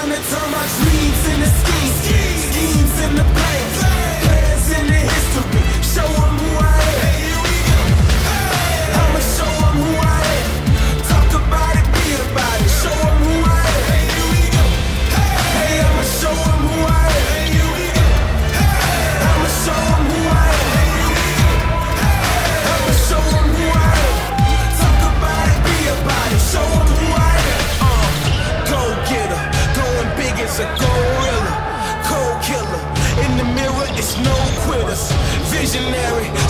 time, it's so much no quitters, visionary.